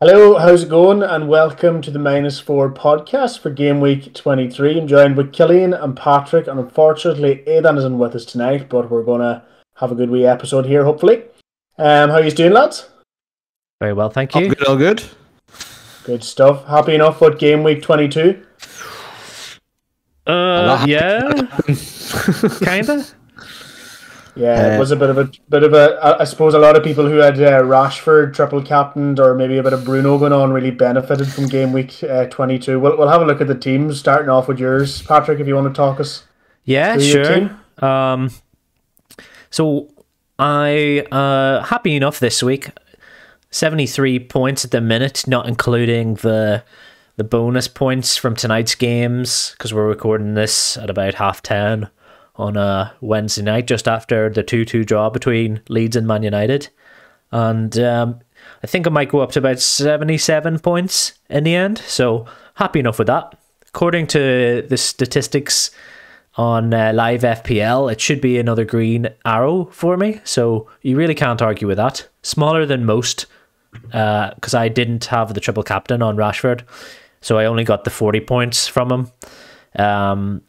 Hello, how's it going? And welcome to the Minus Four podcast for Game Week 23. I'm joined with Killian and Patrick, and unfortunately, Aidan isn't with us tonight, but we're going to have a good wee episode here, hopefully. Um, how are you doing, lads? Very well, thank All you. good, all good. Good stuff. Happy enough with Game Week 22? Uh, yeah, kinda. Yeah, it Uh, was a bit of a bit of a. I suppose a lot of people who had uh, Rashford triple captained or maybe a bit of Bruno going on really benefited from game week uh, twenty two. We'll we'll have a look at the teams. Starting off with yours, Patrick, if you want to talk us. Yeah, through your sure. team. Um, so I uh happy enough this week. Seventy three points at the minute, not including the the bonus points from tonight's games because we're recording this at about half ten on a Wednesday night, just after the two two draw between Leeds and Man United, and um, I think I might go up to about seventy seven points in the end. So happy enough with that. According to the statistics on uh, live FPL, it should be another green arrow for me. So you really can't argue with that. Smaller than most, because I didn't have the triple captain on Rashford, so I only got the forty points from him. Um,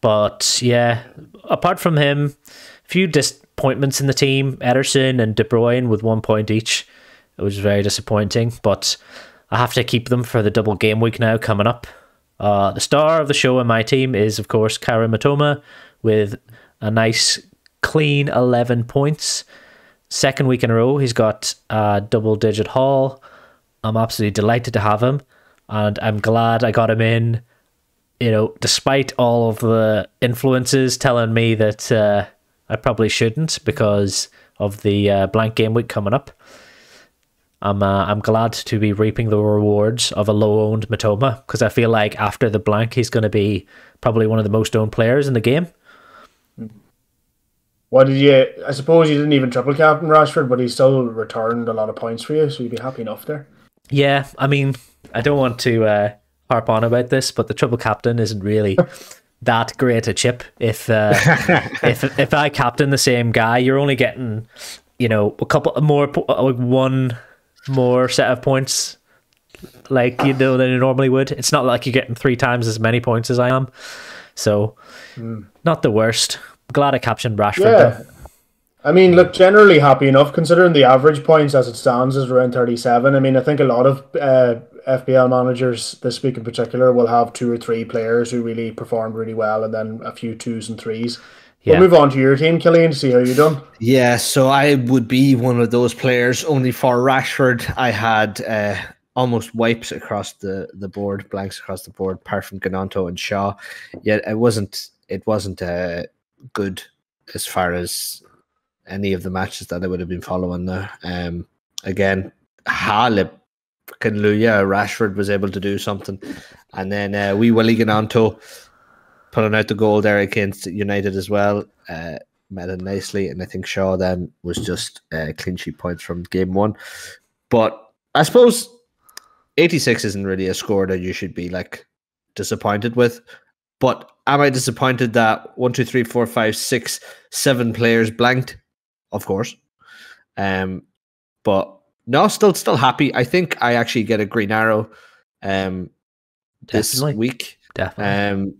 but yeah, apart from him, a few disappointments in the team. Ederson and De Bruyne with one point each. It was very disappointing, but I have to keep them for the double game week now coming up. Uh, the star of the show in my team is, of course, Kaoru Mitoma with a nice, clean 11 points. Second week in a row, he's got a double digit haul. I'm absolutely delighted to have him, and I'm glad I got him in. You know, despite all of the influences telling me that uh, I probably shouldn't because of the uh, blank game week coming up. I'm uh, I'm glad to be reaping the rewards of a low owned Mitoma because I feel like after the blank he's going to be probably one of the most owned players in the game. What did you? I suppose you didn't even triple captain Rashford, but he still returned a lot of points for you, so you'd be happy enough there. Yeah, I mean I don't want to uh, harp on about this, but the triple captain isn't really that great a chip. If uh, if if I captain the same guy, you're only getting you know a couple more uh, like one more set of points like you know than you normally would. It's not like you're getting three times as many points as I am. So not the worst. Glad I captioned Rashford. Yeah. though. I mean, look, generally happy enough considering the average points as it stands is around 37. I mean, I think a lot of uh, FPL managers this week in particular will have two or three players who really performed really well and then a few twos and threes. Yeah. We'll move on to your team, Killian, to see how you're done. Yeah, so I would be one of those players. Only for Rashford, I had uh, almost wipes across the, the board, blanks across the board, apart from Gnonto and Shaw. Yet it wasn't it wasn't uh, good as far as any of the matches that I would have been following there. Um, again, Halep, fucking Luya, Rashford was able to do something, and then uh, we Willie Gnonto pulling out the goal there against United as well. Uh, met it nicely, and I think Shaw then was just uh, clean sheet points from game one. But I suppose 86 isn't really a score that you should be like disappointed with. But am I disappointed that one, two, three, four, five, six, seven players blanked? Of course. Um, but no, still, still happy. I think I actually get a green arrow, um, this Definitely. week. Definitely. Um,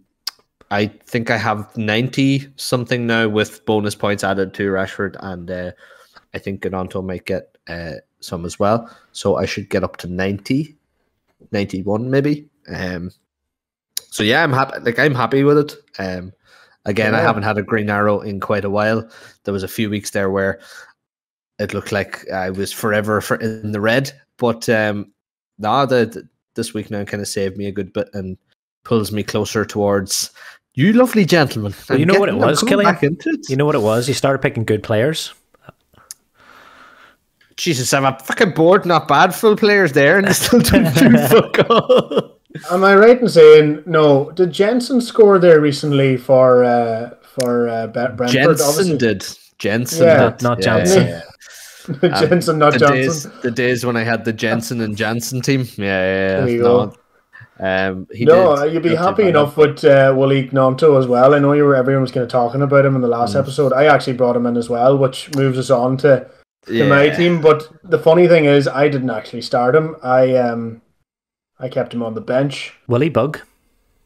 I think I have 90 something now with bonus points added to Rashford, and uh, I think Gnonto might get uh, some as well. So I should get up to 90, 91 maybe. Um, so yeah, I'm happy. Like I'm happy with it. Um, again, I haven't had a green arrow in quite a while. There was a few weeks there where it looked like I was forever for in the red, but um, no, the, the this week now kind of saved me a good bit and pulls me closer towards you, lovely gentlemen. Well, you I'm know what it was, coming Killian? back into it. you know what it was? You started picking good players. Jesus, I'm a fucking board, not bad full players there, and I still don't do fuck all. Am I right in saying no? Did Jensen score there recently for uh, for uh, Be- Brentford? Jensen obviously? did. Jensen Yeah. did. Not Yeah, Johnson. yeah, Jensen, not the Johnson. days, the days when I had the Jensen and Jansen team. Yeah, yeah, yeah. you no. Um, he no, did. you'd be happy bad. enough with uh, Willie Gnonto as well. I know you were everyone was kind of talking about him in the last Mm. episode. I actually brought him in as well, which moves us on to to my team. But the funny thing is, I didn't actually start him. I um, I kept him on the bench. Willie Bug.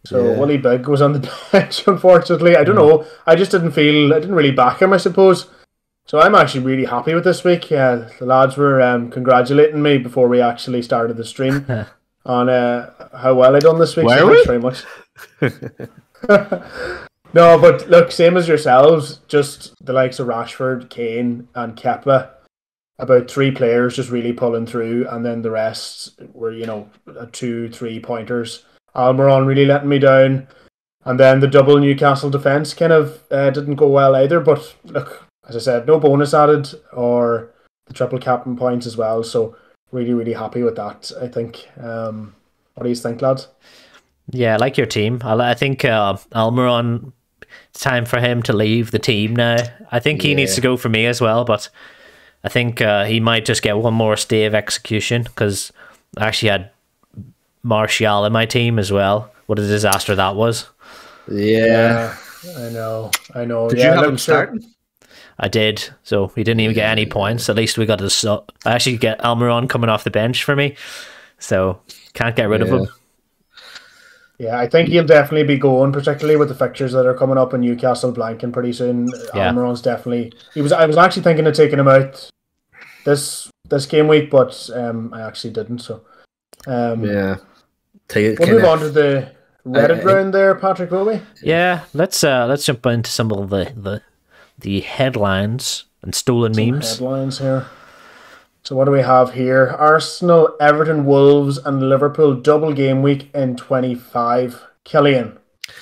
So Yeah. Willie Big was on the bench, unfortunately. I don't know. I just didn't feel. I didn't really back him. I suppose. So I'm actually really happy with this week. Uh, the lads were um, congratulating me before we actually started the stream on uh, how well I done this week. Were so we? very much. no, but look, same as yourselves. Just the likes of Rashford, Kane, and Kepa. About three players just really pulling through, and then the rest were you know uh, two, three pointers. Almiron really letting me down. And then the double Newcastle defence kind of uh, didn't go well either. But look, as I said, no bonus added or the triple captain points as well. So really, really happy with that. I think. Um, what do you think, lads? Yeah, I like your team. I, I think uh, Almiron. It's time for him to leave the team now. I think he needs to go for me as well, but I think uh, he might just get one more stay of execution because I actually had Martial in my team as well. What a disaster that was. Yeah. I know. I know. Did yeah, you have look, him sure. Starting? I did, so he didn't even get any points. At least we got a su- I actually get Almiron coming off the bench for me, so can't get rid of him. Yeah, I think he'll definitely be going, particularly with the fixtures that are coming up in Newcastle blanking pretty soon. Yeah. Almiron's definitely. He was. I was actually thinking of taking him out this this game week, but um, I actually didn't. So, um, Yeah. Take we'll kinda- move on to the Reddit I- round there, Patrick. Will we? Yeah, let's uh let's jump into some of the the, the headlines and stolen memes. Headlines here. So what do we have here? Arsenal, Everton, Wolves, and Liverpool double game week in twenty five. Killian,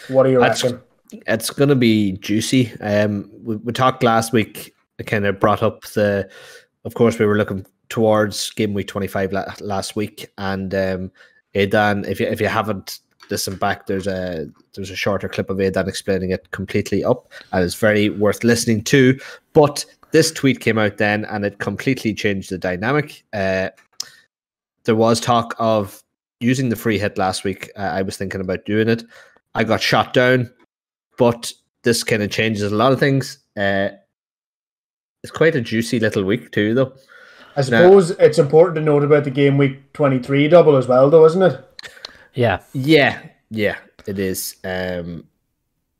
what do you That's- reckon? it's going to be juicy. Um, we, we talked last week. I kind of brought up the. Of course, we were looking towards game week twenty five la- last week, and um, Aidan, if you if you haven't listened back, there's a there's a shorter clip of Aidan explaining it completely up, and it's very worth listening to. But this tweet came out then, and it completely changed the dynamic. Uh, there was talk of using the free hit last week. Uh, I was thinking about doing it. I got shot down but this kind of changes a lot of things. Uh, it's quite a juicy little week too, though. I suppose it's important to note about the game week twenty three double as well, though, isn't it? Yeah, Yeah, yeah, it is. Um,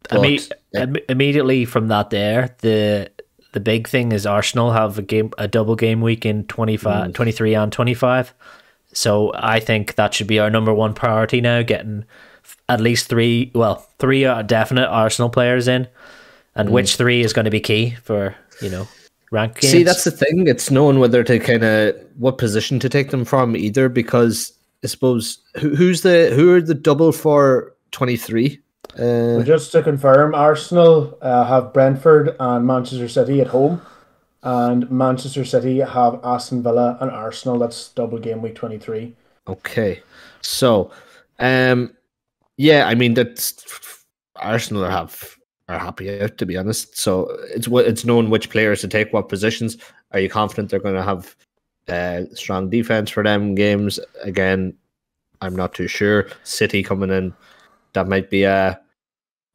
but, Imme- uh, im- immediately from that there, the the big thing is Arsenal have a game a double game week in 25, 23 and 25. So I think that should be our number one priority now, getting at least three, well, three are definite Arsenal players in. And which three is going to be key for, you know, rank games. see, that's the thing. It's knowing whether to kind of what position to take them from either, because I suppose who, who's the who are the double for twenty three. Uh, just to confirm, Arsenal uh, have Brentford and Manchester City at home, and Manchester City have Aston Villa and Arsenal. That's double game week twenty three. Okay, so, um, yeah, I mean that's Arsenal are have are happy out to be honest. So it's what it's knowing which players to take what positions. Are you confident they're going to have uh, strong defense for them games? Again, I'm not too sure. City coming in, that might be a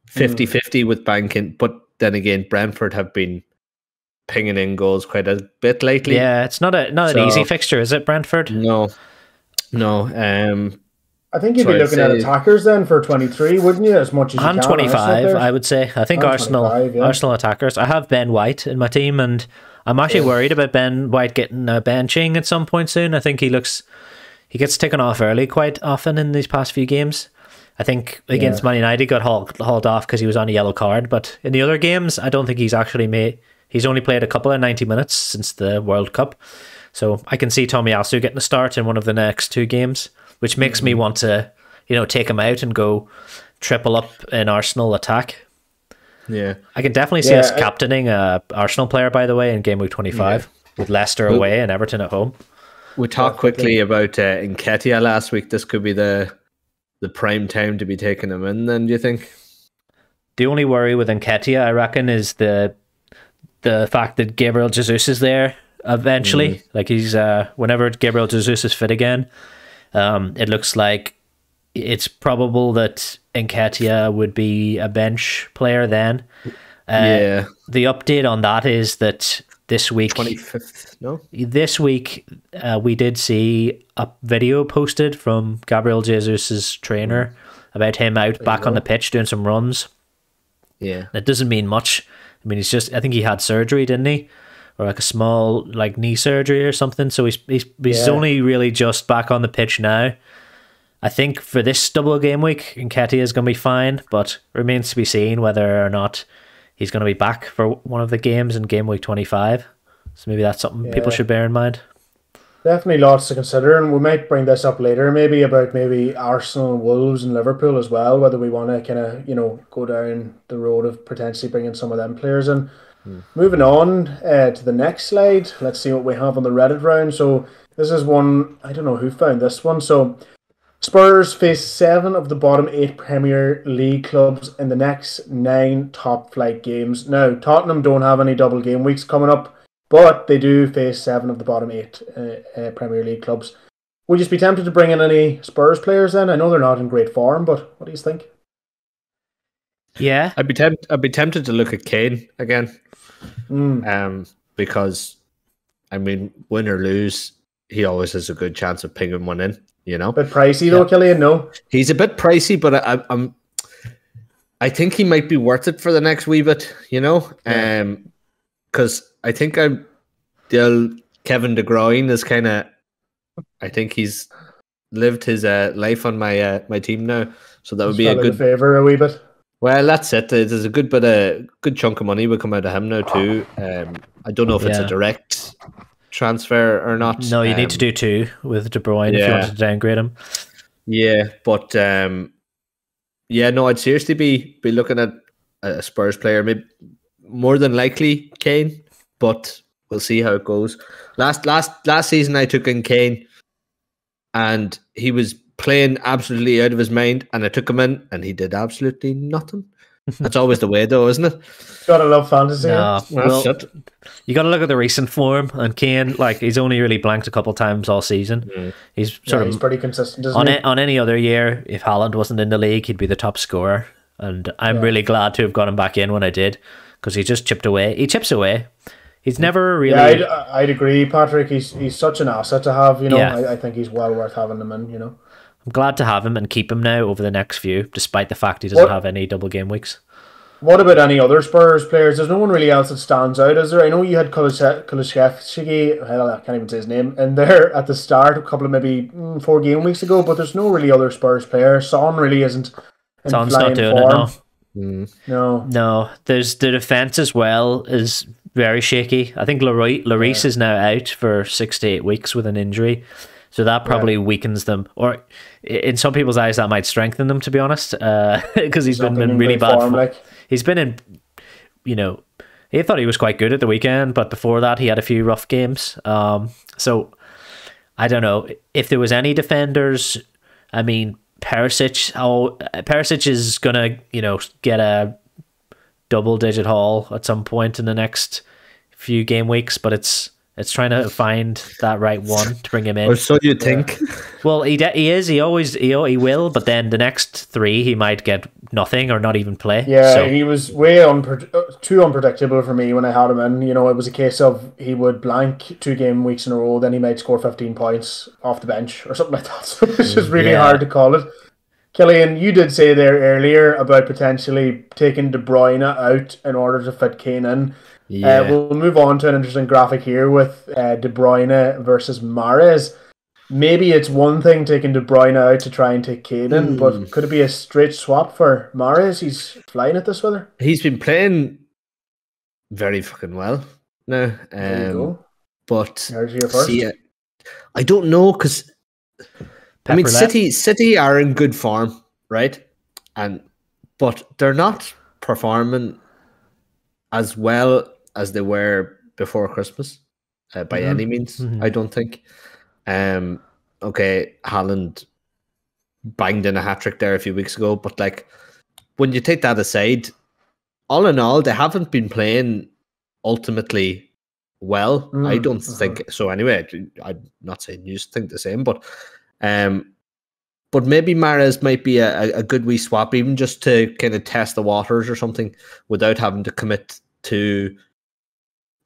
50-50 with banking, but then again, Brentford have been pinging in goals quite a bit lately. yeah, it's not a not an easy fixture, is it, Brentford? No, no. Um, I think you'd So be I'd looking at say- attackers then for twenty three, wouldn't you? As much as you And can, twenty Arsenal five, players. I would say. I think And Arsenal 25, yeah. Arsenal attackers. I have Ben White in my team, and I'm actually worried about Ben White getting a benching at some point soon. I think he looks he gets taken off early quite often in these past few games. I think against Yeah. Man United got hauled, hauled off because he was on a yellow card, but in the other games, I don't think he's actually made. He's only played a couple of ninety minutes since the World Cup, so I can see Tomiyasu getting a start in one of the next two games, which makes Mm-hmm. me want to, you know, take him out and go triple up in Arsenal attack. Yeah. I can definitely see Yeah, us I- captaining a Arsenal player, by the way, in game week 25 with Leicester away and Everton at home. We talked quickly about uh, Nketiah last week. This could be the the prime time to be taking him in. Then, do you think? The only worry with Nketiah, I reckon, is the the fact that Gabriel Jesus is there eventually. Like he's uh, whenever Gabriel Jesus is fit again, um, it looks like it's probable that Nketiah would be a bench player then. Uh, yeah, the update on that is that this week. Twenty fifth. No. This week, uh, we did see a video posted from Gabriel Jesus's trainer about him out back on the pitch doing some runs. Yeah. That doesn't mean much. I mean, he's just. I think he had surgery, didn't he? Or like a small like knee surgery or something. So he's he's, he's Yeah. only really just back on the pitch now. I think for this double game week, Nketiah is going to be fine, but remains to be seen whether or not he's going to be back for one of the games in game week 25. So maybe that's something people should bear in mind. Definitely lots to consider, and we might bring this up later, maybe about maybe Arsenal, Wolves, and Liverpool as well. Whether we want to kind of you know go down the road of potentially bringing some of them players in. Moving on uh, to the next slide, let's see what we have on the Reddit round. So this is one I don't know who found this one. So Spurs face seven of the bottom eight Premier League clubs in the next nine top flight games. Now Tottenham don't have any double game weeks coming up. But they do face seven of the bottom eight uh, uh, Premier League clubs. Would you be tempted to bring in any Spurs players then? I know they're not in great form, but what do you think? Yeah. I'd be tempted. I'd be tempted to look at Kane again, Mm, um, because, I mean, win or lose, he always has a good chance of pinging one in. You know, a bit pricey though, Killian. No, he's a bit pricey, but I, I, I'm. I think he might be worth it for the next wee bit. You know, Yeah. um, because I think I'm. The Kevin De Bruyne is kind of. I think he's lived his uh, life on my uh, my team now, so that would be a Fell out of good favour a wee bit. Well, that's it. There's a good bit of good chunk of money will come out of him now too. Um, I don't know if it's a direct transfer or not. No, you need to Um, do two with De Bruyne if you want to downgrade him. Yeah, but um, yeah, no, I'd seriously be be looking at a Spurs player, maybe more than likely Kane, but we'll see how it goes. Last last last season, I took in Kane, and he was playing absolutely out of his mind, and I took him in, and he did absolutely nothing. That's always the way, though, isn't it? Gotta love fantasy. No, well, you got to look at the recent form. And Kane, like, he's only really blanked a couple times all season. Mm. He's Yeah, sort he's of pretty consistent, isn't on he? it on any other year. If Haaland wasn't in the league, he'd be the top scorer. And I'm Yeah. really glad to have got him back in when I did because he just chipped away. He chips away. He's never really. Yeah, I'd, I'd agree, Patrick. He's he's such an asset to have. You know, Yeah. I, I think he's well worth having him in. You know. I'm glad to have him and keep him now over the next few, despite the fact he doesn't What- have any double game weeks. What about any other Spurs players? There's no one really else that stands out, is there? I know you had Kulish- Kulishevsky, hell, I can't even say his name, in there at the start, a couple of maybe mm, four game weeks ago, but there's no really other Spurs player. Son really isn't Son's not doing form. it now. Mm. No. No, there's the defense as well is very shaky. I think Lloris Lloris is now out for six to eight weeks with an injury, so that probably weakens them. Or in some people's eyes, that might strengthen them. To be honest, because he's been, been really bad. form, like. He's been in, you know, he thought he was quite good at the weekend, but before that, he had a few rough games. Um, so I don't know if there was any defenders. I mean, Perisic. Oh, Perisic is gonna, you know, get a double-digit haul at some point in the next few game weeks, but it's it's trying to find that right one to bring him in. Or so you think? Well, he de- he is. He always he he will, but then the next three he might get nothing or not even play. Yeah, So, he was way unpre- uh, too unpredictable for me when I had him in. You know, it was a case of he would blank two game weeks in a row, then he might score 15 points off the bench or something like that. So it's just really Yeah. hard to call it. Killian, you did say there earlier about potentially taking De Bruyne out in order to fit Kane in. Yeah. Uh, we'll move on to an interesting graphic here with uh, De Bruyne versus Mahrez. Maybe it's one thing taking De Bruyne out to try and take Kane in, Hmm. but could it be a straight swap for Mahrez? He's flying at this weather. He's been playing very fucking well now. There you Um, go. but There's your first. see, uh, I don't know because I mean, Pepper. City City are in good form, right? And but they're not performing as well as they were before Christmas uh, by Mhm. any means. Mhm. I don't think. Um, okay, Haaland banged in a hat trick there a few weeks ago, but like when you take that aside, all in all, they haven't been playing ultimately well. I Mm, don't uh-huh. think so. Anyway, I- I'm not saying you think the same, but um, but maybe Mahrez might be a- a good wee swap, even just to kind of test the waters or something, without having to commit to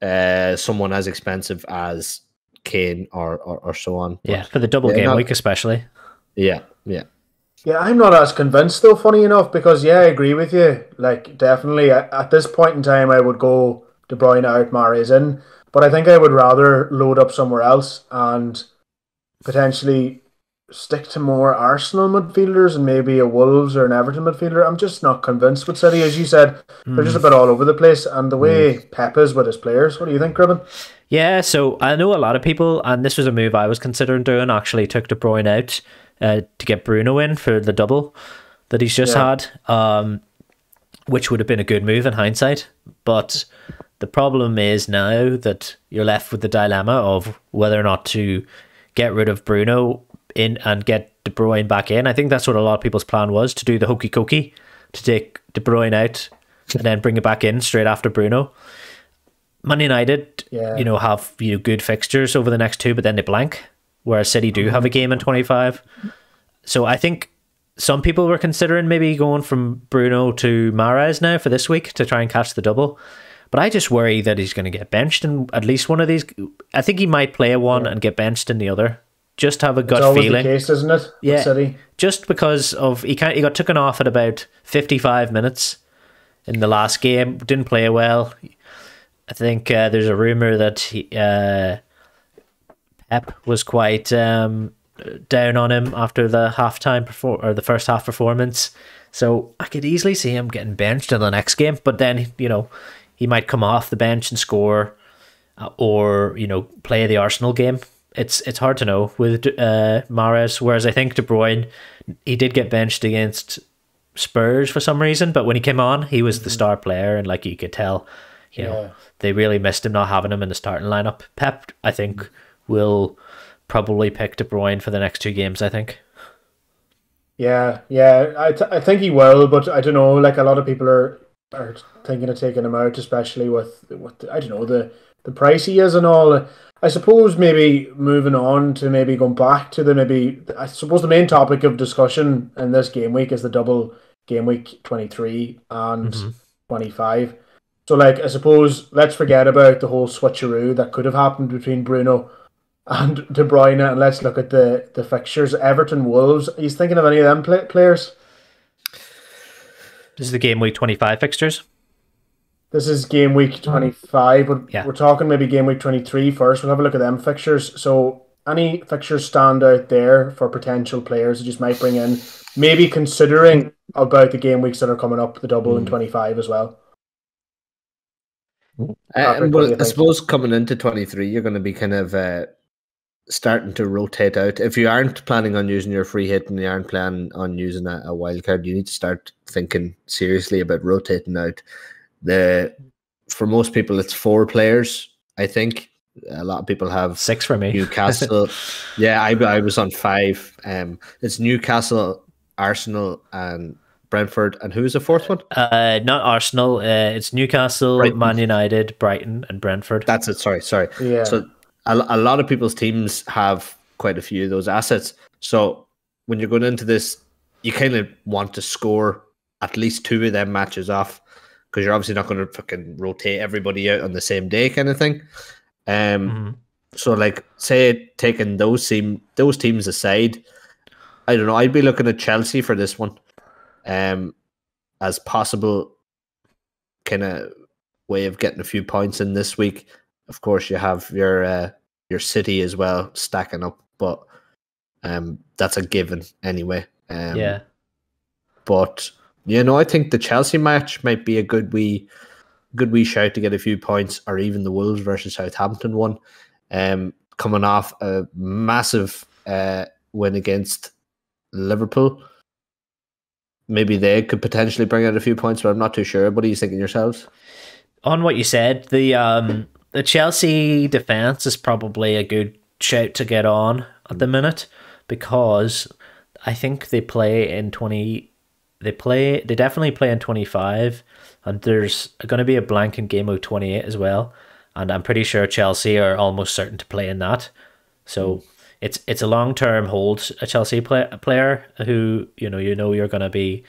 uh, someone as expensive as Kane or or, or so on. Yeah, for the double yeah, game not- week especially. Yeah, yeah. Yeah, I'm not as convinced though. Funny enough, because yeah, I agree with you. Like, definitely at, at this point in time, I would go De Bruyne out, Mahrez in. But I think I would rather load up somewhere else and potentially stick to more Arsenal midfielders and maybe a Wolves or an Everton midfielder. I'm just not convinced with City, as you said. They're just a bit all over the place, and the way Pep is with his players. What do you think, Gribben? Yeah, so I know a lot of people, and this was a move I was considering doing. Actually, took De Bruyne out uh, to get Bruno in for the double that he's just Yeah. had, um, which would have been a good move in hindsight. But the problem is now that you're left with the dilemma of whether or not to get rid of Bruno in and get De Bruyne back in. I think that's what a lot of people's plan was to do the hokey cokey, to take De Bruyne out and then bring it back in straight after Bruno. Man United, Yeah. you know, have you know, good fixtures over the next two, but then they blank. Whereas City do have a game in twenty five. So I think some people were considering maybe going from Bruno to Mahrez now for this week to try and catch the double. But I just worry that he's going to get benched in at least one of these. I think he might play one and get benched in the other. Just have a It's gut always feeling. the case, isn't it? Yeah. City. Just because of he can't, he got taken off at about fifty five minutes in the last game. Didn't play well. I think uh, there's a rumor that he, uh, Pep was quite um, down on him after the halftime perform or the first half performance. So I could easily see him getting benched in the next game. But then you know he might come off the bench and score, uh, or you know play the Arsenal game. It's it's hard to know with uh, Mahrez. Whereas I think De Bruyne, he did get benched against Spurs for some reason, but when he came on, he was the star player, and like you could tell, you Yeah. know, they really missed him not having him in the starting lineup. Pep, I think, will probably pick De Bruyne for the next two games. I think. Yeah, yeah, I, I think he will, but I don't know. Like a lot of people are are thinking of taking him out, especially with with I don't know the the price he is and all. I suppose maybe moving on to maybe going back to the maybe I suppose the main topic of discussion in this game week is the double game week twenty three and mm-hmm. twenty five. So like I suppose let's forget about the whole switcheroo that could have happened between Bruno and De Bruyne, and let's look at the the fixtures. Everton, Wolves. He's thinking of any of them play- players. This is the game week twenty five fixtures. This is game week mm. twenty five, but Yeah. we're talking maybe game week 23 first. We'll have a look at them fixtures. So any fixtures stand out there for potential players that just might bring in, maybe considering about the game weeks that are coming up, the double and mm. twenty five as well. Uh, Patrick, what do well, I suppose coming into 23, you're going to be kind of uh, starting to rotate out. If you aren't planning on using your free hit and you aren't planning on using a, a wild card, you need to start thinking seriously about rotating out. The For most people, it's four players, I think. A lot of people have Six for me. Newcastle. yeah, I, I was on five. Um, it's Newcastle, Arsenal, and Brentford. And who's the fourth one? Uh, not Arsenal. Uh, it's Newcastle, Brighton. Man United, Brighton, and Brentford. That's it. Sorry, sorry. Yeah. So a, a lot of people's teams have quite a few of those assets. So when you're going into this, you kind of want to score at least two of them matches off because you're obviously not going to fucking rotate everybody out on the same day, kind of thing. Um, Mhm. so like say taking those team those teams aside, I don't know. I'd be looking at Chelsea for this one, um, as possible kind of way of getting a few points in this week. Of course, you have your uh, your City as well stacking up, but um, that's a given anyway. Um, yeah. but you know, I think the Chelsea match might be a good wee, good wee shout to get a few points, or even the Wolves versus Southampton one, um, coming off a massive uh, win against Liverpool. Maybe they could potentially bring out a few points, but I'm not too sure. What are you thinking yourselves? on what you said, the um the Chelsea defense is probably a good shout to get on at the minute because I think they play in twenty. They play. They definitely play in twenty five, and there's going to be a blank in game of twenty eight as well. And I'm pretty sure Chelsea are almost certain to play in that. So it's it's a long term hold. A Chelsea play, player who you know you know you're going to be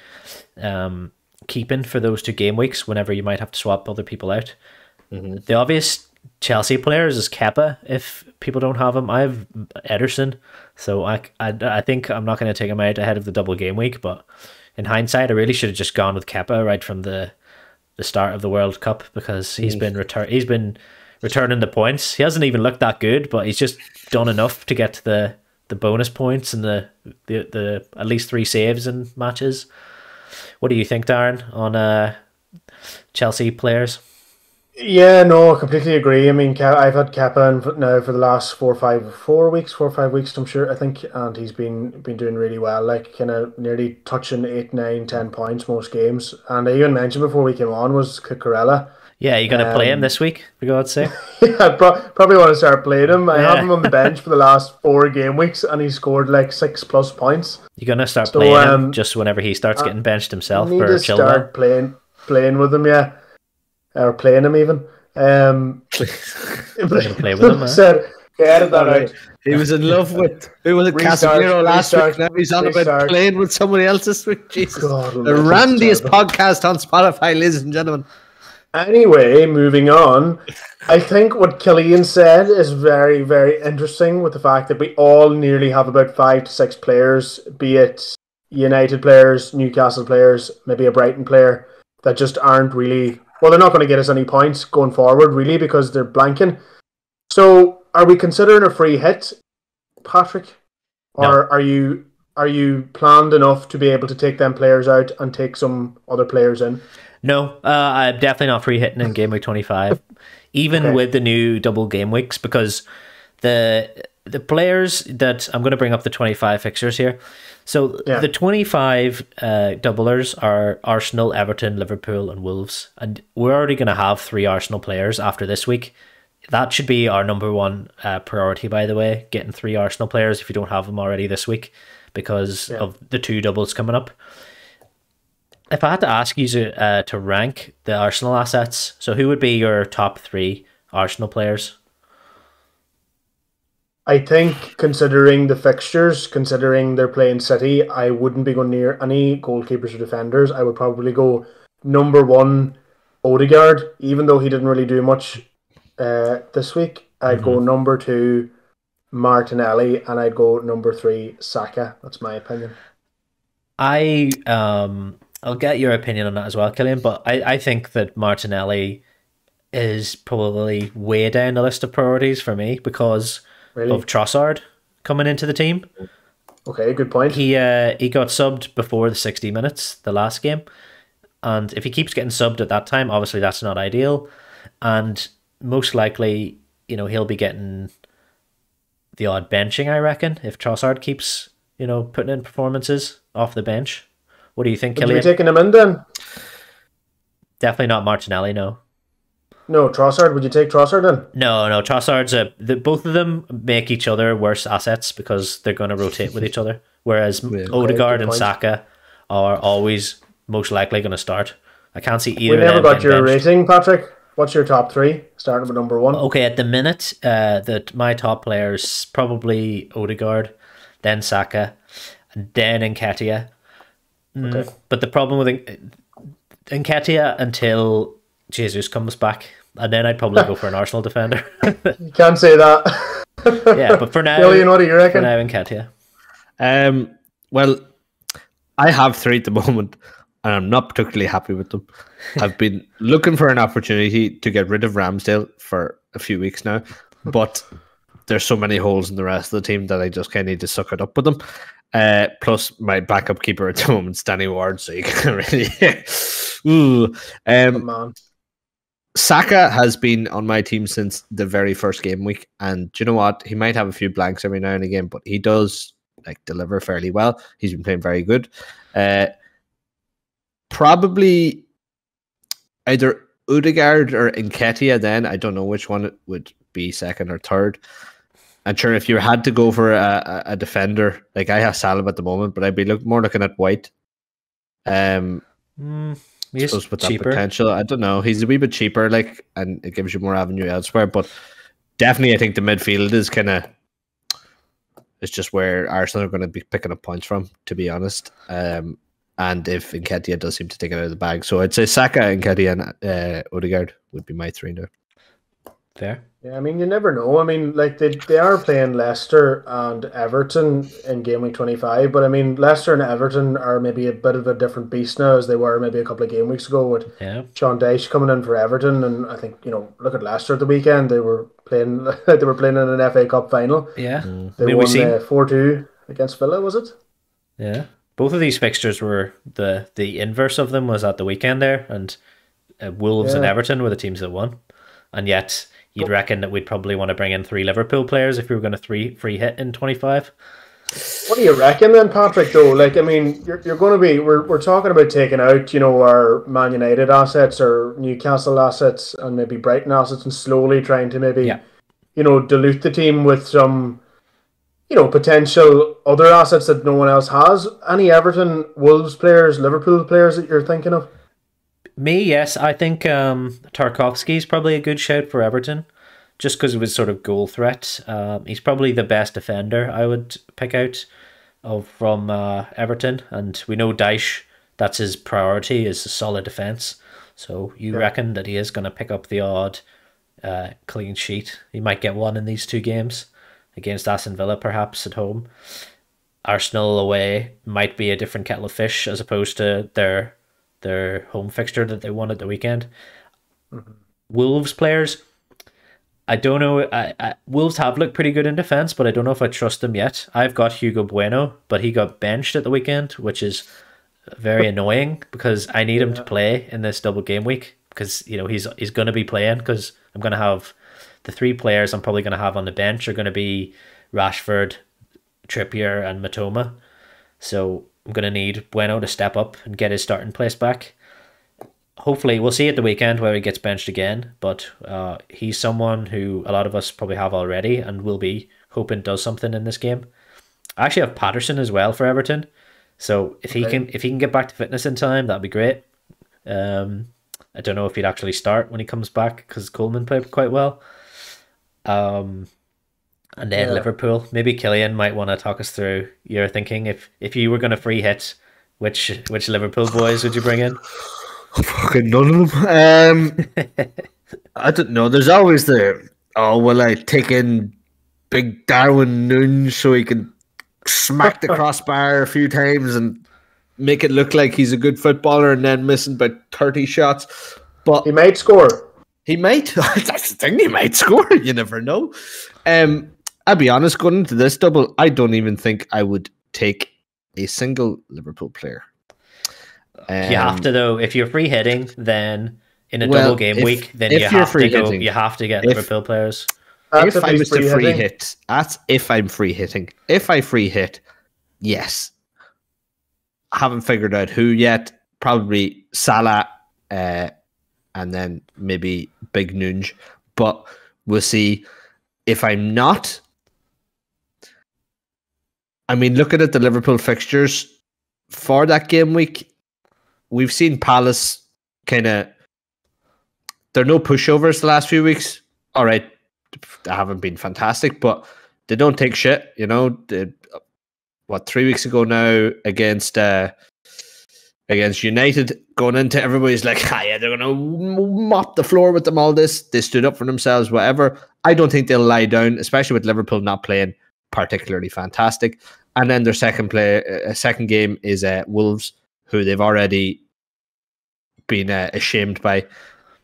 um, keeping for those two game weeks whenever you might have to swap other people out. The obvious Chelsea players is Kepa. If people don't have him, I have Ederson. So I, I, I think I'm not going to take him out ahead of the double game week. But in hindsight, I really should have just gone with Kepa right from the the start of the World Cup because he's mm. been return he's been returning the points. He hasn't even looked that good, but he's just done enough to get the the bonus points and the the, the at least three saves in matches. What do you think, Darren, on uh, Chelsea players? Yeah, no, I completely agree. I mean, I've had Kepa now for the last four, five, four weeks, four or five weeks. I'm sure. I think, and he's been been doing really well. Like, kind of nearly touching eight, nine, ten points most games. And I even mentioned before we came on was Cucurella. Yeah, you're going to um, play him um, this week, for God's sake? yeah, pro- probably want to start playing him. I yeah. have him on the bench for the last four game weeks, and he scored like six plus points. You're going to start so, playing um, him just whenever he starts getting benched himself. I need to start playing playing with him, yeah, or playing him even. Um, play with him. Said, yeah, that right. He was in love with who was it Casemiro last restart, week. Now he's on restart. about playing with somebody else this week. Jesus, God, the randiest podcast on Spotify, ladies and gentlemen. Anyway, moving on. I think what Killian said is very, very interesting with the fact that we all nearly have about five to six players, be it United players, Newcastle players, maybe a Brighton player, that just aren't really well, they're not going to get us any points going forward, really, because they're blanking. So, are we considering a free hit, Patrick, or no. are you are you planned enough to be able to take them players out and take some other players in? No, uh, I'm definitely not free hitting in game week 25, even okay. with the new double game weeks, because the the players that I'm going to bring up the 25 fixtures here. So yeah. the 25 uh, doublers are Arsenal, Everton, Liverpool, and Wolves. And we're already going to have three Arsenal players after this week. That should be our number one uh, priority, by the way, getting three Arsenal players if you don't have them already this week because yeah. of the two doubles coming up. If I had to ask you to, uh, to rank the Arsenal assets, so who would be your top three Arsenal players? I think considering the fixtures, considering they're playing City, I wouldn't be going near any goalkeepers or defenders. I would probably go number one, Odegaard, even though he didn't really do much uh, this week. I'd mm-hmm. go number two, Martinelli, and I'd go number three, Saka. That's my opinion. I um I'll get your opinion on that as well, Killian, but I, I think that Martinelli is probably way down the list of priorities for me because really? of Trossard coming into the team. Okay, good point. He uh, he got subbed before the sixty minutes, the last game, and if he keeps getting subbed at that time, obviously that's not ideal, and most likely, you know, he'll be getting the odd benching. I reckon if Trossard keeps, you know, putting in performances off the bench. What do you think, Killian? Would you be taking him in then? Definitely not Martinelli. No. No, Trossard. Would you take Trossard then? No, no. Trossard's a. The, both of them make each other worse assets because they're going to rotate with each other. Whereas yeah, Odegaard and Saka are always most likely going to start. I can't see either. We never got your benched. rating, Patrick. What's your top three? Starting with number one. Okay, at the minute, uh, that my top players probably Odegaard, then Saka, and then Nketiah. Mm, okay. But the problem with Nketiah until Jesus comes back and then I'd probably go for an Arsenal defender. you can't say that. yeah, but for now, Killian, what do you reckon? For now, Nketiah. Um, well, I have three at the moment, and I'm not particularly happy with them. I've been looking for an opportunity to get rid of Ramsdale for a few weeks now, but there's so many holes in the rest of the team that I just kind of need to suck it up with them. Uh, plus, my backup keeper at the moment is Danny Ward, so you can't really. Ooh, um, Saka has been on my team since the very first game week, and do you know what? He might have a few blanks every now and again, but he does like deliver fairly well. He's been playing very good. Uh, probably either Odegaard or Nketiah. Then I don't know which one would be second or third. And sure, if you had to go for a, a defender, like I have Salah at the moment, but I'd be look, more looking at White. Um, mm. He's suppose with cheaper. that potential. I don't know. He's a wee bit cheaper, like, and it gives you more avenue elsewhere. But definitely, I think the midfield is kind of it's just where Arsenal are going to be picking up points from, to be honest. Um, and if Nketiah does seem to take it out of the bag, so I'd say Saka, Nketiah, and uh, Odegaard would be my three now. Fair. Yeah, I mean, you never know. I mean, like they they are playing Leicester and Everton in game week twenty five, but I mean, Leicester and Everton are maybe a bit of a different beast now as they were maybe a couple of game weeks ago with Yeah. Sean Dyche coming in for Everton, and I think you know, look at Leicester at the weekend. They were playing they were playing in an FA Cup final. Yeah. They I mean, we've won seen- four two against Villa. Was it? Yeah. Both of these fixtures were the the inverse of them was at the weekend there, and uh, Wolves and Everton were the teams that won, and yet you'd reckon that we'd probably want to bring in three Liverpool players if we were going to three free hit in twenty five. What do you reckon then, Patrick? Though, like, I mean, you're, you're going to be we're, we're talking about taking out, you know, our Man United assets or Newcastle assets and maybe Brighton assets, and slowly trying to maybe, Yeah. you know, dilute the team with some, you know, potential other assets that no one else has. Any Everton, Wolves players, Liverpool players that you're thinking of? Me, yes, I think um, is probably a good shout for Everton, just because of his sort of goal threat. Um, he's probably the best defender I would pick out of from uh, Everton, and we know Dyche. That's his priority is a solid defense. So you reckon that he is going to pick up the odd uh, clean sheet? He might get one in these two games against Aston Villa, perhaps at home. Arsenal away might be a different kettle of fish as opposed to their their home fixture that they won at the weekend. Mm-hmm. Wolves players, I don't know. I, I, Wolves have looked pretty good in defense, but I don't know if I trust them yet. I've got Hugo Bueno, but he got benched at the weekend, which is very annoying because I need him to play in this double game week because you know he's he's going to be playing because I'm going to have the three players I'm probably going to have on the bench are going to be Rashford, Trippier, and Mitoma. So I'm going to need Bueno to step up and get his starting place back. Hopefully, we'll see at the weekend where he gets benched again. But uh, he's someone who a lot of us probably have already and will be hoping does something in this game. I actually have Patterson as well for Everton. So if he can if he can get back to fitness in time, that'd be great. Um, I don't know if he'd actually start when he comes back because Coleman played quite well. Um, and then Yeah. Liverpool, maybe Killian might want to talk us through your thinking. If if you were going to free hit, which which Liverpool boys would you bring in? Fucking none of them. Um, I don't know. There's always the oh, well, I take in big Darwin Nunez so he can smack the crossbar a few times and make it look like he's a good footballer, and then missing about thirty shots. But He might score. he might. That's the thing. He might score. You never know. Um, I'll be honest. Going into this double, I don't even think I would take a single Liverpool player. you have Um, to though. If you're free hitting, then in a Well, double game if- week, then if you you're have to free go. hitting, You have to get if- Liverpool players. That's if I he's was to free hitting. hit, that's if I'm free hitting. If I free hit, yes. I haven't figured out who yet. Probably Salah, uh, and then maybe Big Nunge. But we'll see. If I'm not, I mean, looking at the Liverpool fixtures for that game week, we've seen Palace kind of. They're no pushovers the last few weeks. All right, they haven't been fantastic, but they don't take shit. You know, they, what three weeks ago now against uh, against United, going into everybody's like, ah, yeah, they're gonna mop the floor with them. All this, they stood up for themselves. Whatever. I don't think they'll lie down, especially with Liverpool not playing particularly fantastic. And then their second play, uh, second game is uh, Wolves, who they've already been uh, ashamed by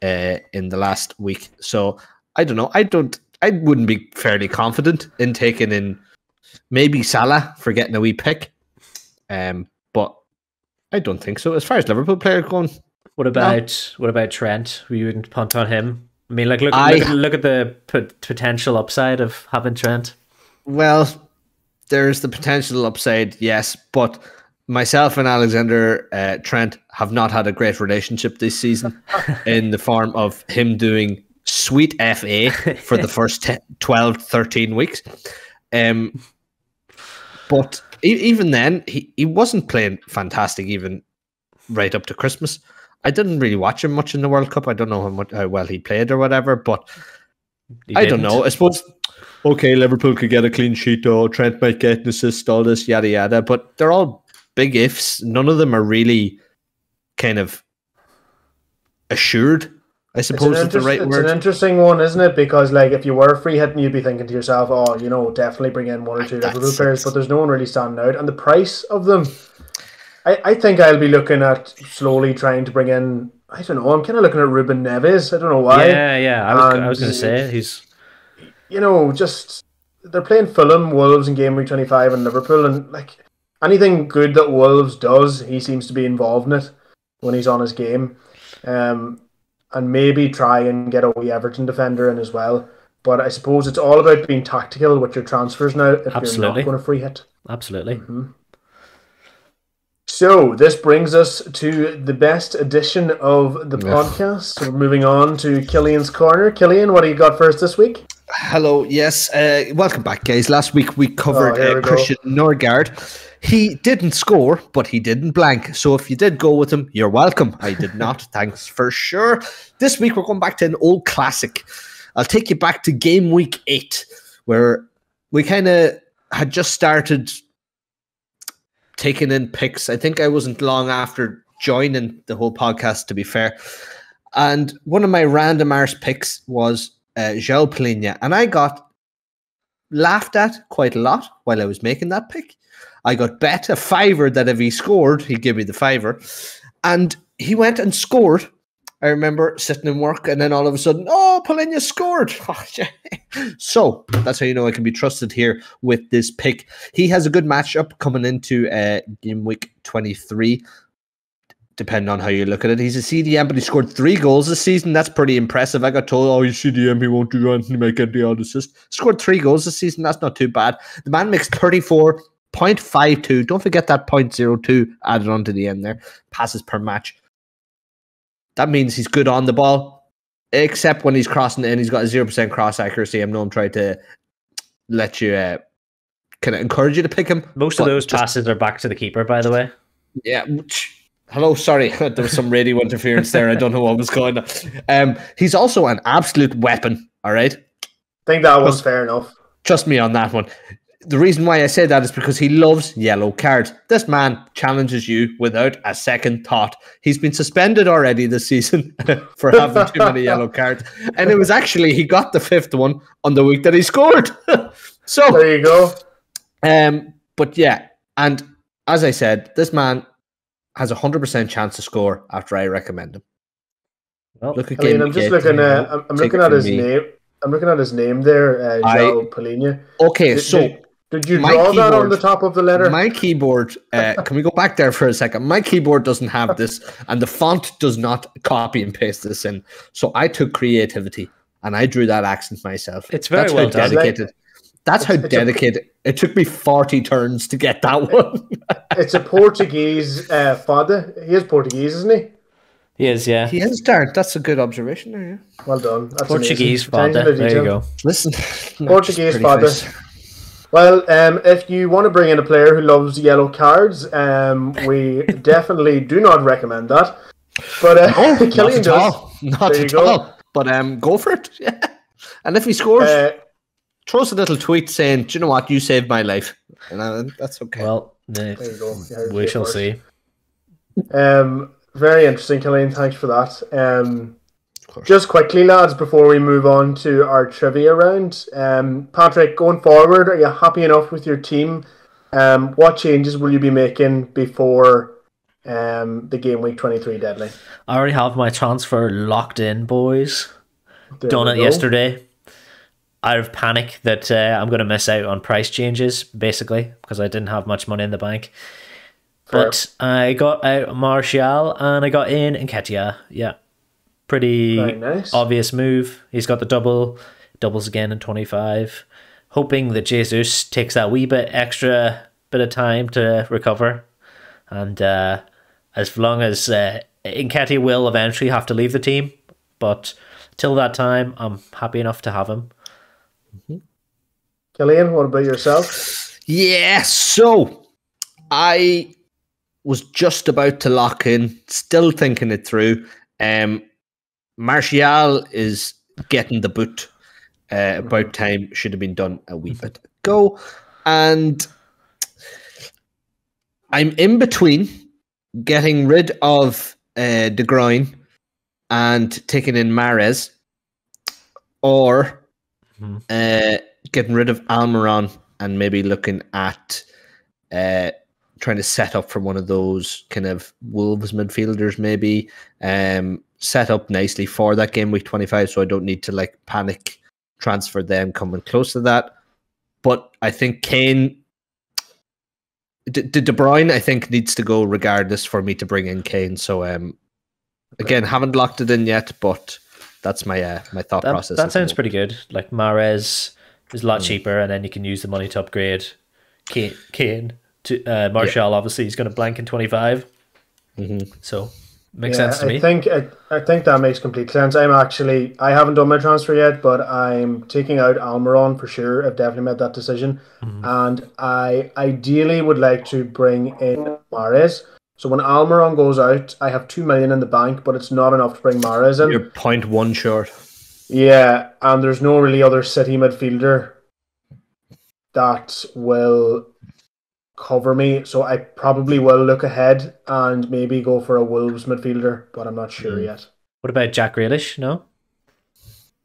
uh, in the last week. So I don't know. I don't. I wouldn't be fairly confident in taking in maybe Salah for getting a wee pick. Um, but I don't think so. As far as Liverpool player going, What about what about Trent? We wouldn't punt on him. I mean, like look I- look, at, look at the potential upside of having Trent. well, there's the potential upside, yes, but myself and Alexander uh, Trent have not had a great relationship this season in the form of him doing sweet FA for the first 10, 12, 13 weeks. Um, but e- even then, he, he wasn't playing fantastic even right up to Christmas. I didn't really watch him much in the World Cup. I don't know how, much, how well he played or whatever, but I don't know. I suppose okay, Liverpool could get a clean sheet or Trent might get an assist, all this yada yada, but they're all big ifs. None of them are really kind of assured I suppose it's, it's the right it's word. an interesting one, isn't it? Because like if you were free hitting, you'd be thinking to yourself, "Oh, you know, definitely bring in one or two That's Liverpool players." But there's no one really standing out, and the price of them, I, I think I'll be looking at slowly trying to bring in. I don't know. I'm kind of looking at Ruben Neves. I don't know why. Yeah, yeah. I was, I was going to say he's You know, just they're playing Fulham, Wolves in game week 25, and Liverpool, and like anything good that Wolves does, he seems to be involved in it when he's on his game. Um, and maybe try and get a wee Everton defender in as well. But I suppose it's all about being tactical with your transfers now if you're not going to free hit. absolutely. So this brings us to the best edition of the podcast. We're moving on to Killian's corner. Killian, what do you got first this week? Hello, yes, uh, welcome back, guys. Last week we covered Oh, uh, we. Christian Nørgaard. He didn't score, but he didn't blank. So if you did go with him, you're welcome. I did not. Thanks for sure. This week we're going back to an old classic. I'll take you back to game week eight, where we kind of had just started taking in picks. I think I wasn't long after joining the whole podcast, to be fair. And one of my random arse picks was uh, João Palhinha, and I got laughed at quite a lot while I was making that pick. I got bet a fiver that if he scored, he'd give me the fiver, and he went and scored. I remember sitting in work, and then all of a sudden, oh, Palhinha scored. so that's how you know I can be trusted here with this pick. He has a good matchup coming into uh, game week 23 depending on how you look at it. He's a CDM, but he scored three goals this season. That's pretty impressive. I got told, oh, he's CDM, he won't do anything, he might get the odd assist. Scored three goals this season. That's not too bad. The man makes 34.52. Don't forget that 0.02 added on to the end there. Passes per match. That means he's good on the ball, except when he's crossing and He's got a 0% cross accuracy. I know I'm trying to let you, uh, kind of encourage you to pick him. Most of those just- passes are back to the keeper, by the way. Yeah. Hello, sorry, there was some radio interference there. I don't know what was going on. Um, he's also an absolute weapon. All right, I think that was fair enough. trust me on that one. The reason why I say that is because he loves yellow cards. This man challenges you without a second thought. He's been suspended already this season for having too many yellow cards, and it was actually he got the fifth one on the week that he scored. so There you go. um, but yeah, and as I said, this man has a hundred percent chance to score after I recommend him. Well, Look at I mean, I'm just looking at. I'm, I'm looking at his me. name. I'm looking at his name there, uh, João Palhinha. Okay, Did, so did, did you my draw that on keyboard- the top of the letter? my keyboard. Uh, can we go back there for a second? My keyboard doesn't have this, and the font does not copy and paste this in. So I took creativity and I drew that accent myself. It's very That's well how done. dedicated. That's how It's- it's a- dedicated. It took me forty turns to get that one. It's a Portuguese uh, father. He is Portuguese, isn't he? he is, yeah. he is darn. That's a good observation there. Yeah. Well done. That's Portuguese amazing. Father. There you go. Listen, Portuguese father. face. Well, um, if you want to bring in a player who loves yellow cards, um, we definitely do not recommend that. But uh, Oh, not at does. all. Not There you at go. all. But um, go for it. Yeah. And if he scores, Uh, throw us a little tweet saying, "Do you know what? You saved my life," and uh, that's okay. Well, the- there you go. You heard it we shall first. see. Um, very interesting, Killian. Thanks for that. Um, Of course. just quickly, lads, before we move on to our trivia round, um, Patrick, going forward, are you happy enough with your team? Um, what changes will you be making before um, the game week 23 deadline? I already have my transfer locked in, boys. There Done it go. yesterday. Out of panic that uh, I'm going to miss out on price changes, basically, because I didn't have much money in the bank. Fair. But I got out Martial and I got in Nketiah. Yeah. Pretty nice. obvious move. He's got the double, doubles again in 25. Hoping that Jesus takes that wee bit extra bit of time to recover. And uh, as long as uh, Nketiah will eventually have to leave the team, but till that time, I'm happy enough to have him. Killian, what about yourself? Yeah, so I was just about to lock in, still thinking it through. Um, Martial is getting the boot. Uh, about time should have been done a wee bit ago, and I'm in between getting rid of uh, De Bruyne and taking in Mahrez, or Mhm. uh, getting rid of Almiron and maybe looking at uh, trying to set up for one of those kind of Wolves midfielders, maybe um, set up nicely for that game week 25 so I don't need to like panic transfer them coming close to that. But I think Kane, D- D- De Bruyne, I think needs to go regardless for me to bring in Kane. So um, again, haven't locked it in yet, but that's my uh, my thought That, process. that sounds pretty good. Like Mahrez is a lot cheaper, and then you can use the money to upgrade Kane. Kane to uh, Martial. Obviously, he's going to blank in twenty Mhm. so makes Yeah, sense to I me. I think I, I think that makes complete sense. I'm actually I haven't done my transfer yet, but I'm taking out Almiron for sure. I've definitely made that decision, Mm-hmm. and I ideally would like to bring in Mahrez. So when Almiron goes out, I have two million in the bank, but it's not enough to bring Mahrez in. You're point one short. Yeah, and there's no really other City midfielder that will cover me. So I probably will look ahead and maybe go for a Wolves midfielder, but I'm not sure Mm. yet. What about Jack Grealish? No.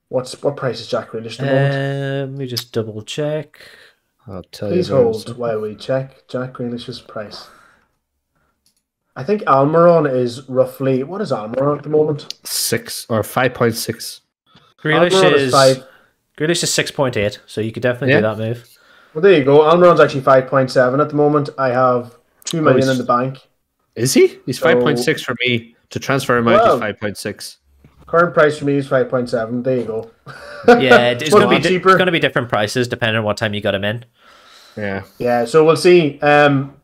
What's what price is Jack Grealish at the moment? Um, let me just double check. I'll tell Please you. there in a hold while we check Jack Grealish's price. I think Almiron is roughly what is Almiron at the moment? Six or five point six. Grealish Almiron is five. Grealish is six point eight, so you could definitely Yeah. do that move. Well, there you go. Almiron's actually five point seven at the moment. I have two million in the bank. Is he? He's So- five point six for me. To transfer him out, Well- he's five point six. Current price for me is five point seven. There you go. Yeah, it's Must going to be be cheaper. it's going to be different prices depending on what time you got him in. Yeah. Yeah, so we'll see. Um,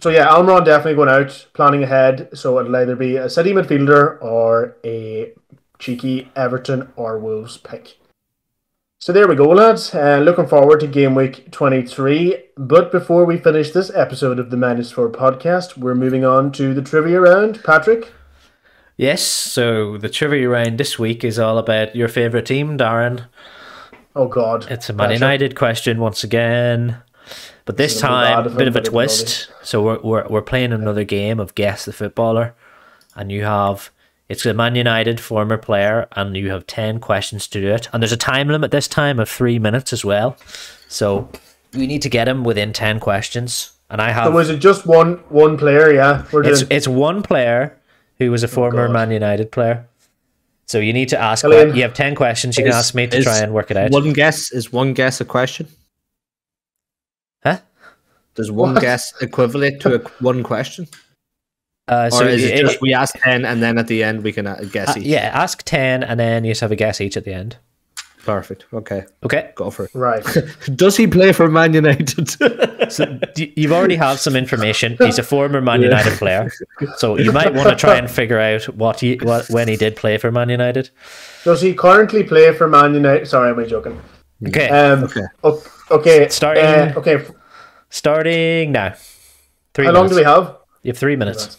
so yeah, Almiron definitely going out, planning ahead. So it'll either be a City midfielder or a cheeky Everton or Wolves pick. So there we go, lads. Uh, looking forward to game week 23. But before we finish this episode of the Minus 4 podcast, we're moving on to the trivia round. Patrick? Yes, so the trivia round this week is all about your favourite team, Darren. Oh, God. It's a Man Pressure. United question once again. But this It's gonna be bad time, a bit of a twist. So we're, we're, we're playing another game of Guess the Footballer. And you have, it's a Man United former player, and you have 10 questions to do it. And there's a time limit this time of three minutes as well. So we need to get him within 10 questions. And I So have, was it just one one player? Yeah, we're it's, doing. it's one player who was a oh, former God. Man United player. So you need to ask, Killian. you have 10 questions. You can ask me to try and work it out. One guess is one guess a question. Huh? Does one What? guess equivalent to a, one question, Uh, or so is it it- just we ask ten and then at the end we can uh, guess Uh, each? yeah, ask 10 and then you just have a guess each at the end. Perfect. Okay, Okay. go for it. Right. Does he play for Man United? So you've already have some information. He's a former Man United player. So you might want to try and figure out what he what when he did play for Man United. Does he currently play for Man United? Sorry, am I joking? Okay. Um, Okay. Okay. Starting- uh, okay. starting now. Three How long do we have? You have 3 minutes.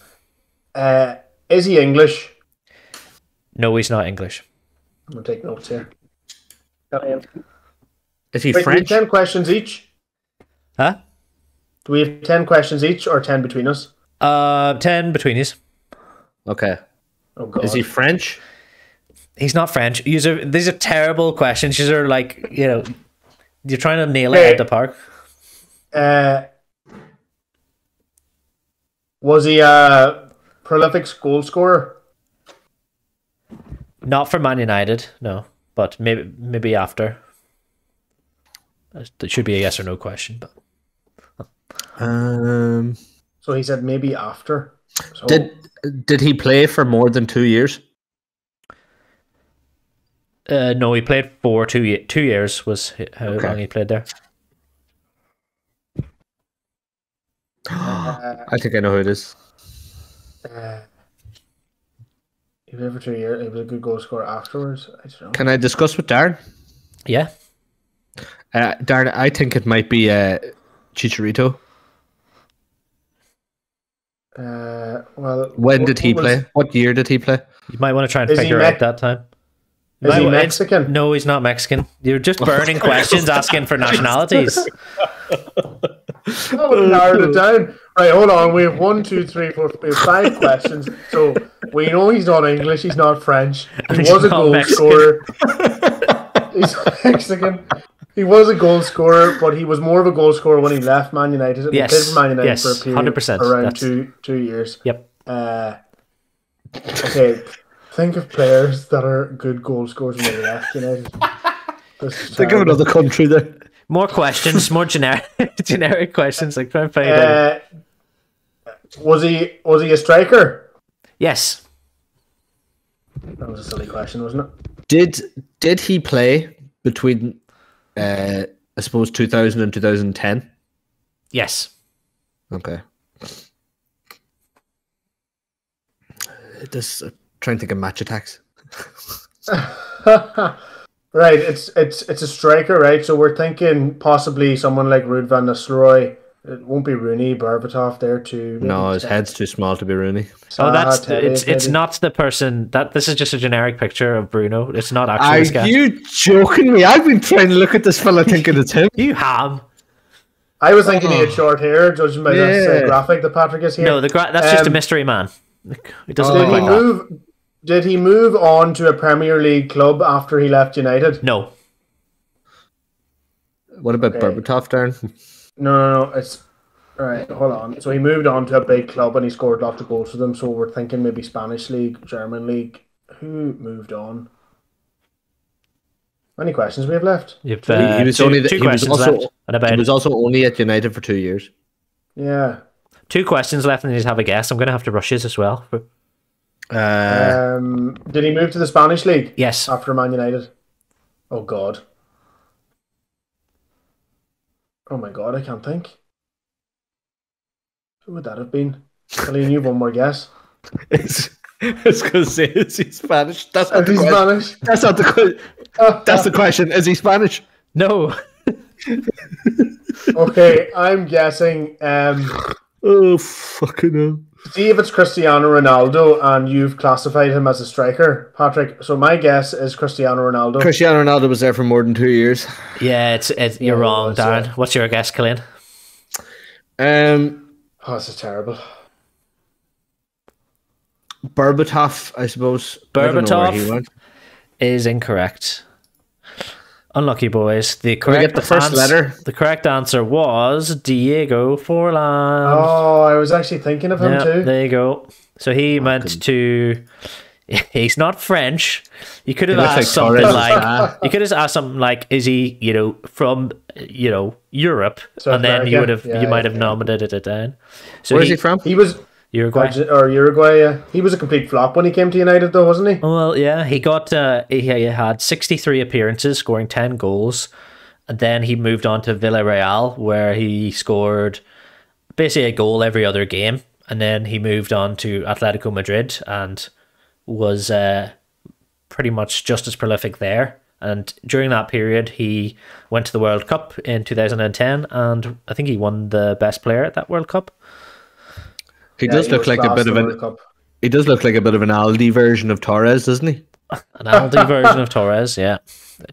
Uh, is he English? No, he's not English. I'm gonna take notes here. is he Wait, do we have French? ten questions each. Huh? Do we have ten questions each or ten between us? Uh 10 between us. Okay. Oh God. Is he French? He's not French. These are these are terrible questions. These are like, you know, you're trying to nail it Okay. at the park. Uh, was he a prolific goal scorer? Not for Man United, no. But maybe maybe after. That should be a yes or no question, but Um. So he said maybe after. So, Did did he play for more than two years? uh, no, he played for two two years was how Okay. long he played there. uh, I think I know who it is. Uh, he played for two years. He was a good goal scorer afterwards. I don't know. Can I discuss with Darren? Yeah, Uh, Darren, I think it might be uh, Chicharito. Uh, well, When what- did he what was- play? What year did he play? you might want to try and Is he figure Me- out that time. Is might he Mexican? No, he's not Mexican. You're just burning questions asking for nationalities. That would have narrowed it down. Right, hold on. We have one, two, three, four. We have five questions. So we know he's not English. He's not French. He He's was a not goal Mexican. scorer. he's Mexican. He was a goal scorer, but he was more of a goal scorer when he left Man United. He Yes, played for Man United yes, for a period 100%, around that's- two two years. Yep. Uh, okay, think of players that are good goal scorers when they left United. This is Think of terrible. another country there. More questions, more generic generic questions. Like try and find out. Uh, was he was he a striker? Yes. That was a silly question, wasn't it? Did did he play between, uh, I suppose, 2000 and 2010? Yes. Okay. This uh, trying to think of Match Attax. right, it's it's it's a striker, right? So we're thinking possibly someone like Ruud van Nistelrooy. It won't be Rooney, Berbatov there too. No, his head's too small to be Rooney. Oh, that's Saha, Tevez, it's it's not the person that this is just a generic picture of Bruno. It's not actually Are this guy. you joking me? I've been trying to look at this fella thinking it's him. You have. I was thinking he had short hair, judging by this uh, graphic that Patrick is here. No, the gra- that's just a Um, mystery man. It doesn't Oh. look Did he like that. Move? Did he move on to a Premier League club after he left United? No. What about Okay. Berbatov, Darren? No, no, no. It's all right. Hold on. So he moved on to a big club and he scored lots of goals for them. So we're thinking maybe Spanish league, German league. Who moved on? Any questions we have left? You've, He- uh, he was two, only the- two he was also- left. And about He was also only at United for two years. Yeah. two questions left, and you just have a guess. I'm going to have to rush this as well. Uh, Um. Did he move to the Spanish league Yes. after Man United? Oh God. Oh my God! I can't think. Who would that have been? Killian, you one more guess. it's, I was going to say, is he Spanish? That's not Is the he question. Spanish? That's not the question. That's the question. Is he Spanish? No. Okay, I'm guessing. Um. Oh, fucking hell. See if it's Cristiano Ronaldo and you've classified him as a striker, Patrick. So my guess is Cristiano Ronaldo. Cristiano Ronaldo was there for more than two years. Yeah, it's, it's you're Yeah, wrong, Darren. uh, What's your guess, Killian? Um, oh, this is terrible. Berbatov, I suppose. I don't know where he Berbatov? went. Is incorrect. Unlucky boys. The correct get the first ans- letter? The correct answer was Diego Forlan. Oh, I was actually thinking of him yeah, too. there you go. So he meant to. He's not French. You could have asked like something Torres. like. You could have asked something like, "Is he, you know, from, you know, Europe?" South and then you would have, Yeah, you might yeah, have yeah. nominated it then. So Where's he from? He was Uruguay. Or Uruguay. Yeah. He was a complete flop when he came to United, though, wasn't he? Well, yeah, he got uh, he he had 63 appearances, scoring 10 goals, and then he moved on to Villarreal, where he scored basically a goal every other game, and then he moved on to Atletico Madrid and was uh, pretty much just as prolific there. And during that period, he went to the World Cup in 2010, and I think he won the best player at that World Cup. He Yeah, does he look like a bit of an. Cup. He does look like a bit of an Aldi version of Torres, doesn't he? An Aldi version of Torres, yeah.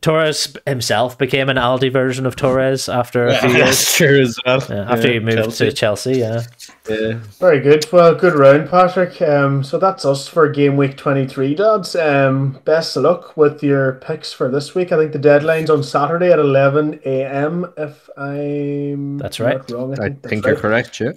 Torres himself became an Aldi version of Torres after a few years. true as well. Yeah, after he moved to Chelsea, yeah. Yeah. Very good. Well, good round, Patrick. Um, so that's us for game week 23, dads. Um, best of luck with your picks for this week. I think the deadline's on Saturday at 11 a.m. If I'm That's not right. wrong. I that's think right. you're correct, yeah.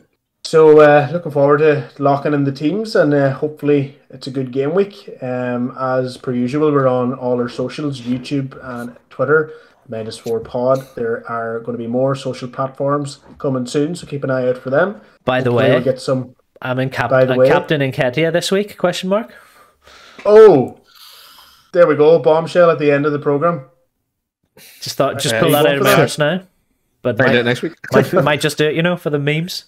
So uh, looking forward to locking in the teams and uh, hopefully it's a good game week. Um, as per usual, we're on all our socials, YouTube and Twitter, minus four pod. There are going to be more social platforms coming soon, so keep an eye out for them. By the Hopefully way, we'll get some. I'm in cap- by the uh, way- captain Nketiah this week? Question mark. Oh, there we go, bombshell at the end of the program. Just thought, just Uh, pull you that out of my that? arse now. But Find might, out next week. might, might just do it, you know, for the memes.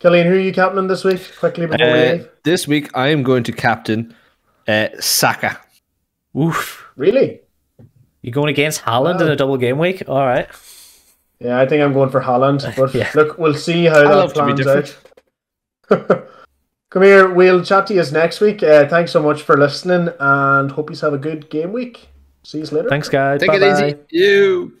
Killian, who are you captaining this week? Quickly before we Uh, leave. this week, I am going to captain uh, Saka. Oof. Really? You're going against Haaland in a double game week? All right. Yeah, I think I'm going for Haaland. But Yeah. look, we'll see how I that love plans out. Come here, we'll chat to you next week. Uh, thanks so much for listening and hope you have a good game week. See you later. Thanks, guys. Take Bye-bye. it easy. You.